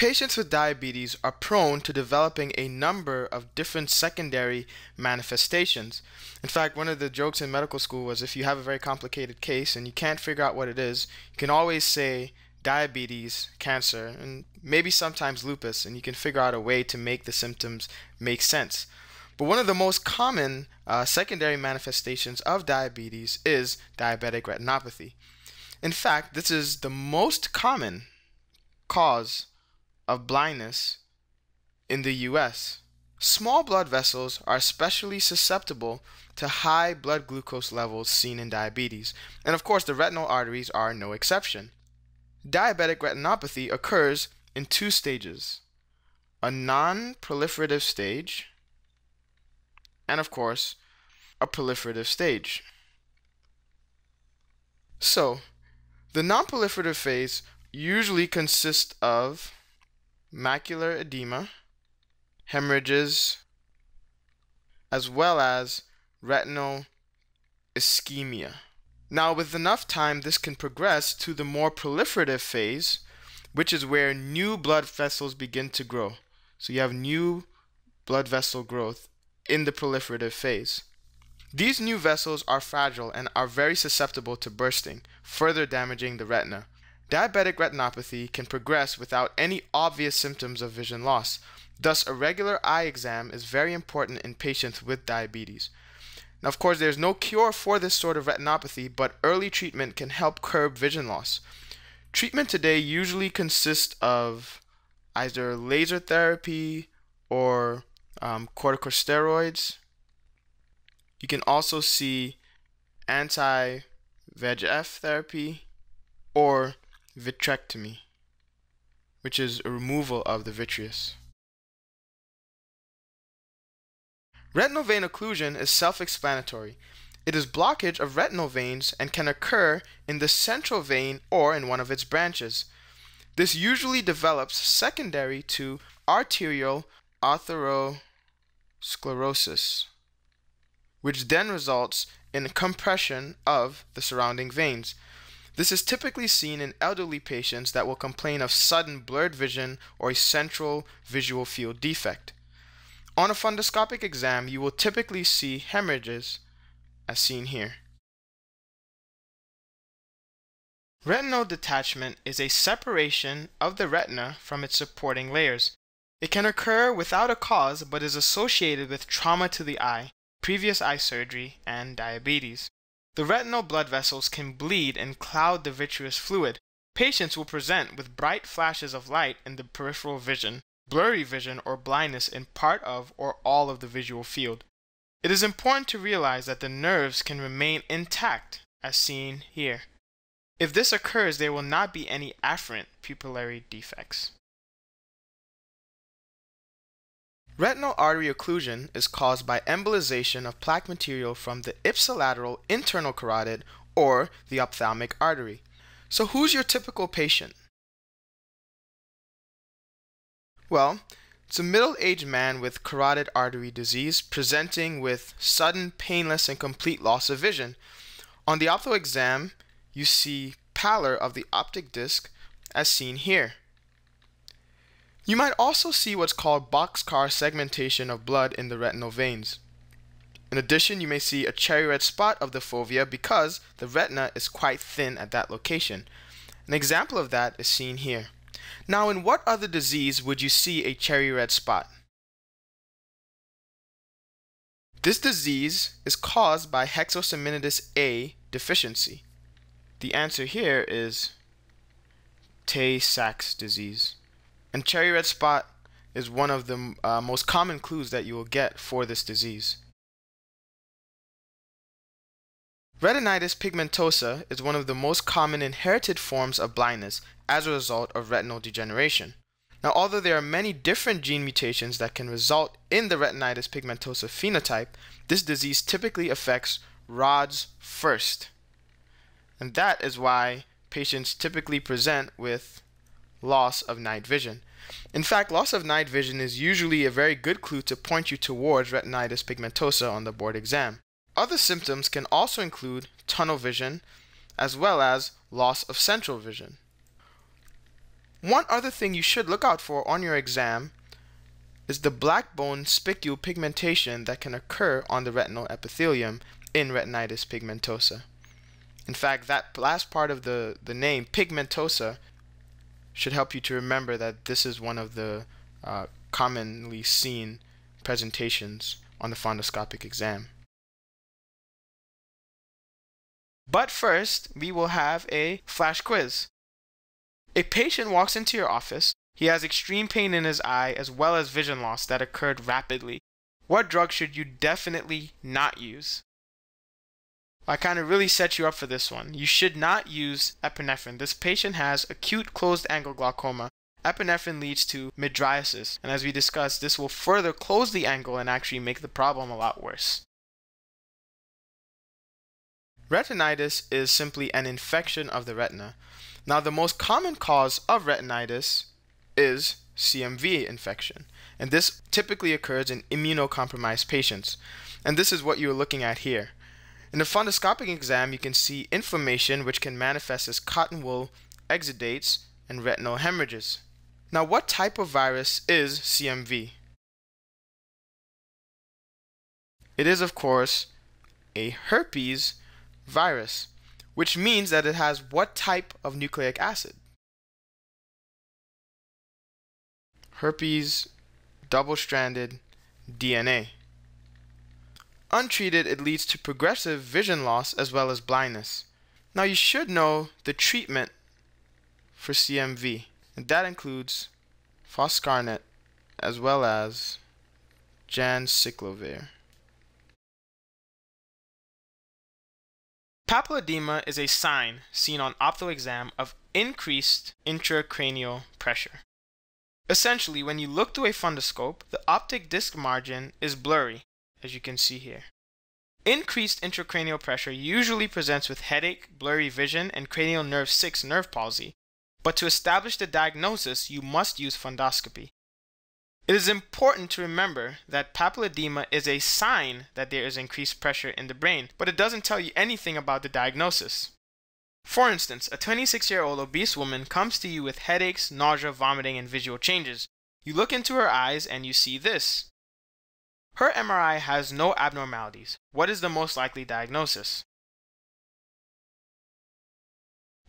Patients with diabetes are prone to developing a number of different secondary manifestations. In fact, one of the jokes in medical school was if you have a very complicated case and you can't figure out what it is, you can always say diabetes, cancer, and maybe sometimes lupus, and you can figure out a way to make the symptoms make sense. But one of the most common uh, secondary manifestations of diabetes is diabetic retinopathy. In fact, this is the most common cause of blindness in the US. Small blood vessels are especially susceptible to high blood glucose levels seen in diabetes, and of course the retinal arteries are no exception. Diabetic retinopathy occurs in two stages a non proliferative stage, and of course, a proliferative stage. So, the non proliferative phase usually consists of macular edema, hemorrhages, as well as retinal ischemia. Now, with enough time, this can progress to the more proliferative phase, which is where new blood vessels begin to grow. So you have new blood vessel growth in the proliferative phase. These new vessels are fragile and are very susceptible to bursting, further damaging the retina. Diabetic retinopathy can progress without any obvious symptoms of vision loss. Thus, a regular eye exam is very important in patients with diabetes. Now, of course, there's no cure for this sort of retinopathy, but early treatment can help curb vision loss. Treatment today usually consists of either laser therapy or um, corticosteroids. You can also see anti VEGF therapy or vitrectomy, which is a removal of the vitreous. Retinal vein occlusion is self-explanatory. It is blockage of retinal veins and can occur in the central vein or in one of its branches. This usually develops secondary to arterial atherosclerosis, which then results in compression of the surrounding veins. This is typically seen in elderly patients that will complain of sudden blurred vision or a central visual field defect. On a fundoscopic exam, you will typically see hemorrhages, as seen here. Retinal detachment is a separation of the retina from its supporting layers. It can occur without a cause but is associated with trauma to the eye, previous eye surgery, and diabetes. The retinal blood vessels can bleed and cloud the vitreous fluid. Patients will present with bright flashes of light in the peripheral vision, blurry vision or blindness in part of or all of the visual field. It is important to realize that the nerves can remain intact, as seen here. If this occurs, there will not be any afferent pupillary defects. Retinal artery occlusion is caused by embolization of plaque material from the ipsilateral internal carotid or the ophthalmic artery. So who's your typical patient? Well, it's a middle-aged man with carotid artery disease presenting with sudden, painless, and complete loss of vision. On the opto exam, you see pallor of the optic disc as seen here. You might also see what's called boxcar segmentation of blood in the retinal veins. In addition, you may see a cherry red spot of the fovea because the retina is quite thin at that location. An example of that is seen here. Now, in what other disease would you see a cherry red spot? This disease is caused by hexosaminidase A deficiency. The answer here is Tay-Sachs disease. And cherry red spot is one of the uh, most common clues that you will get for this disease. Retinitis pigmentosa is one of the most common inherited forms of blindness as a result of retinal degeneration. Now, although there are many different gene mutations that can result in the retinitis pigmentosa phenotype, this disease typically affects rods first. And that is why patients typically present with loss of night vision. In fact, loss of night vision is usually a very good clue to point you towards retinitis pigmentosa on the board exam. Other symptoms can also include tunnel vision, as well as loss of central vision. One other thing you should look out for on your exam is the black bone spicule pigmentation that can occur on the retinal epithelium in retinitis pigmentosa. In fact, that last part of the, the name, pigmentosa, should help you to remember that this is one of the uh, commonly seen presentations on the fundoscopic exam. But first, we will have a flash quiz. A patient walks into your office. He has extreme pain in his eye as well as vision loss that occurred rapidly. What drug should you definitely not use? I kind of really set you up for this one. You should not use epinephrine. This patient has acute closed angle glaucoma. Epinephrine leads to mydriasis, and as we discussed, this will further close the angle and actually make the problem a lot worse. Retinitis is simply an infection of the retina. Now, the most common cause of retinitis is CMV infection, and this typically occurs in immunocompromised patients. And this is what you're looking at here. In the fundoscopic exam, you can see inflammation which can manifest as cotton wool exudates and retinal hemorrhages. Now, what type of virus is CMV? It is, of course, a herpes virus, which means that it has what type of nucleic acid? Herpes double-stranded DNA. Untreated, it leads to progressive vision loss as well as blindness. Now you should know the treatment for CMV, and that includes foscarnet as well as ganciclovir. Papilledema is a sign seen on opto exam of increased intracranial pressure. Essentially, when you look through a fundoscope, the optic disc margin is blurry as you can see here. Increased intracranial pressure usually presents with headache, blurry vision, and cranial nerve 6 nerve palsy, but to establish the diagnosis, you must use fundoscopy. It is important to remember that papilledema is a sign that there is increased pressure in the brain, but it doesn't tell you anything about the diagnosis. For instance, a 26 year old obese woman comes to you with headaches, nausea, vomiting, and visual changes. You look into her eyes and you see this. Her MRI has no abnormalities. What is the most likely diagnosis?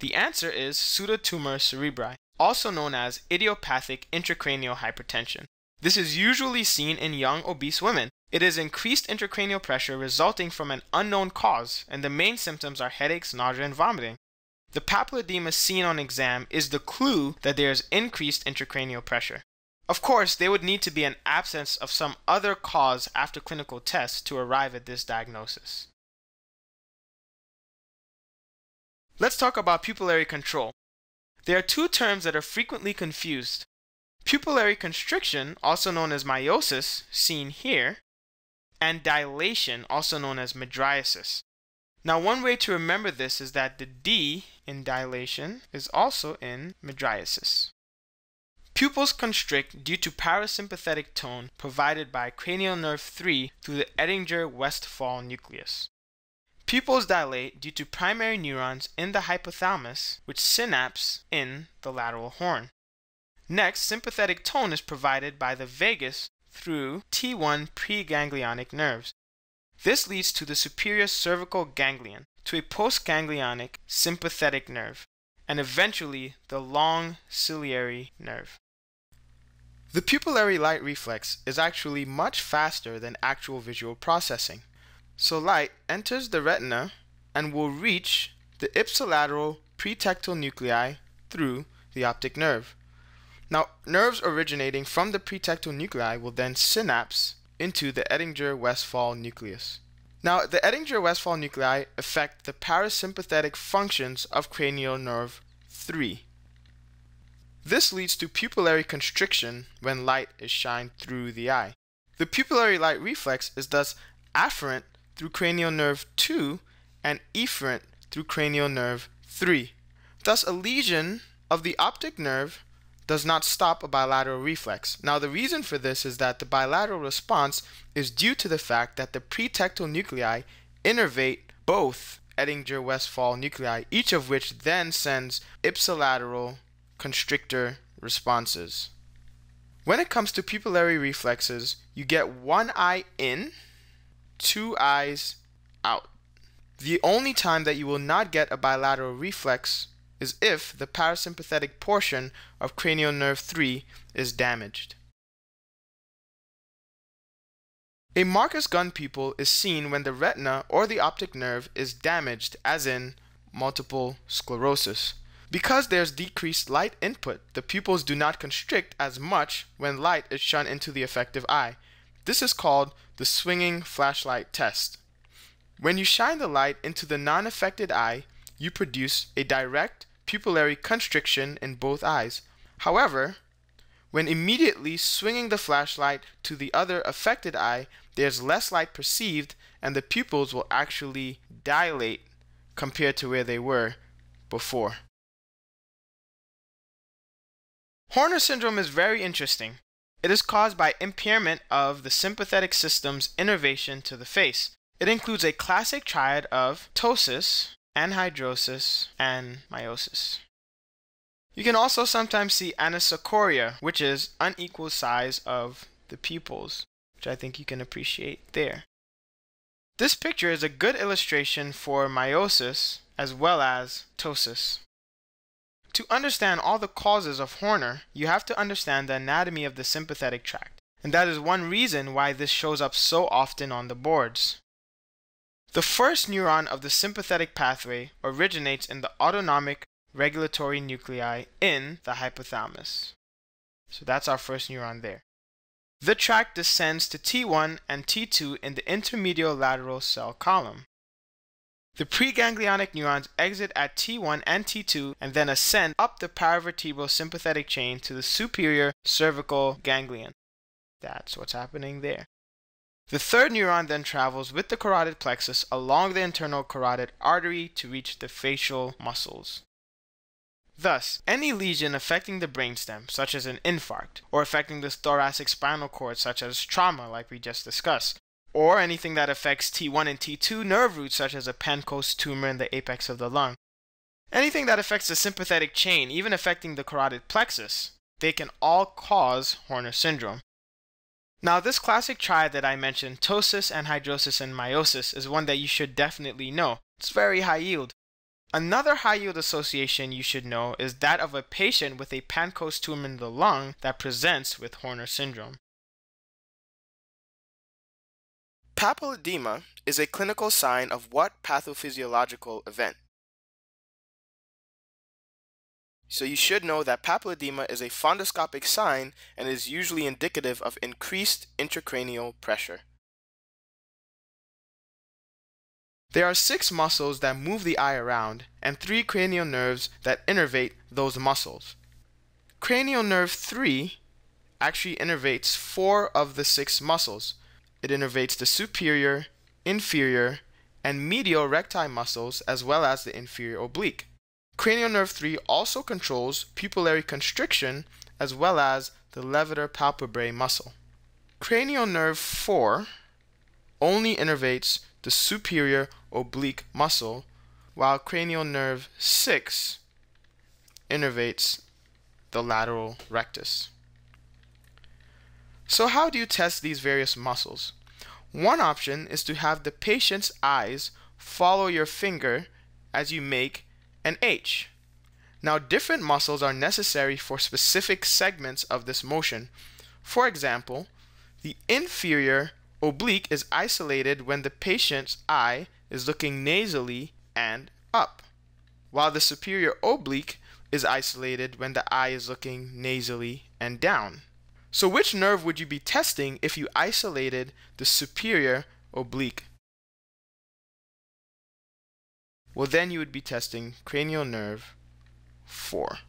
The answer is pseudotumor cerebri, also known as idiopathic intracranial hypertension. This is usually seen in young obese women. It is increased intracranial pressure resulting from an unknown cause, and the main symptoms are headaches, nausea, and vomiting. The papilledema seen on exam is the clue that there is increased intracranial pressure. Of course, there would need to be an absence of some other cause after clinical tests to arrive at this diagnosis. Let's talk about pupillary control. There are two terms that are frequently confused. Pupillary constriction, also known as miosis, seen here, and dilation, also known as mydriasis. Now, one way to remember this is that the D in dilation is also in mydriasis. Pupils constrict due to parasympathetic tone provided by cranial nerve 3 through the Edinger-Westphal nucleus. Pupils dilate due to primary neurons in the hypothalamus, which synapse in the lateral horn. Next, sympathetic tone is provided by the vagus through T1 preganglionic nerves. This leads to the superior cervical ganglion, to a postganglionic sympathetic nerve, and eventually the long ciliary nerve. The pupillary light reflex is actually much faster than actual visual processing. So light enters the retina and will reach the ipsilateral pretectal nuclei through the optic nerve. Now, nerves originating from the pretectal nuclei will then synapse into the Edinger-Westphal nucleus. Now, the Edinger-Westphal nuclei affect the parasympathetic functions of cranial nerve 3. This leads to pupillary constriction when light is shined through the eye. The pupillary light reflex is thus afferent through cranial nerve 2 and efferent through cranial nerve 3. Thus, a lesion of the optic nerve does not stop a bilateral reflex. Now, the reason for this is that the bilateral response is due to the fact that the pretectal nuclei innervate both Edinger-Westphal nuclei, each of which then sends ipsilateral constrictor responses. When it comes to pupillary reflexes, you get one eye in, two eyes out. The only time that you will not get a bilateral reflex is if the parasympathetic portion of cranial nerve 3 is damaged. A Marcus Gunn pupil is seen when the retina or the optic nerve is damaged, as in multiple sclerosis. Because there's decreased light input, the pupils do not constrict as much when light is shone into the affected eye. This is called the swinging flashlight test. When you shine the light into the non-affected eye, you produce a direct pupillary constriction in both eyes. However, when immediately swinging the flashlight to the other affected eye, there's less light perceived and the pupils will actually dilate compared to where they were before. Horner syndrome is very interesting. It is caused by impairment of the sympathetic system's innervation to the face. It includes a classic triad of ptosis, anhidrosis, and miosis. You can also sometimes see anisocoria, which is unequal size of the pupils, which I think you can appreciate there. This picture is a good illustration for miosis as well as ptosis. To understand all the causes of Horner, you have to understand the anatomy of the sympathetic tract, and that is one reason why this shows up so often on the boards. The first neuron of the sympathetic pathway originates in the autonomic regulatory nuclei in the hypothalamus. So that's our first neuron there. The tract descends to T1 and T2 in the intermediolateral cell column. The preganglionic neurons exit at T1 and T2 and then ascend up the paravertebral sympathetic chain to the superior cervical ganglion. That's what's happening there. The third neuron then travels with the carotid plexus along the internal carotid artery to reach the facial muscles. Thus, any lesion affecting the brainstem, such as an infarct, or affecting the thoracic spinal cord, such as trauma, like we just discussed, or anything that affects T1 and T2 nerve roots, such as a Pancoast tumor in the apex of the lung. Anything that affects the sympathetic chain, even affecting the carotid plexus, they can all cause Horner syndrome. Now, this classic triad that I mentioned, ptosis, anhidrosis, and miosis, is one that you should definitely know. It's very high yield. Another high yield association you should know is that of a patient with a Pancoast tumor in the lung that presents with Horner syndrome. Papilledema is a clinical sign of what pathophysiological event? So you should know that papilledema is a fundoscopic sign and is usually indicative of increased intracranial pressure. There are six muscles that move the eye around and three cranial nerves that innervate those muscles. Cranial nerve 3 actually innervates four of the six muscles. It innervates the superior, inferior, and medial recti muscles as well as the inferior oblique. Cranial nerve 3 also controls pupillary constriction as well as the levator palpebrae muscle. Cranial nerve 4 only innervates the superior oblique muscle, while cranial nerve 6 innervates the lateral rectus. So how do you test these various muscles? One option is to have the patient's eyes follow your finger as you make an H. Now different muscles are necessary for specific segments of this motion. For example, the inferior Oblique is isolated when the patient's eye is looking nasally and up, while the superior oblique is isolated when the eye is looking nasally and down. So which nerve would you be testing if you isolated the superior oblique? Well, then you would be testing cranial nerve 4.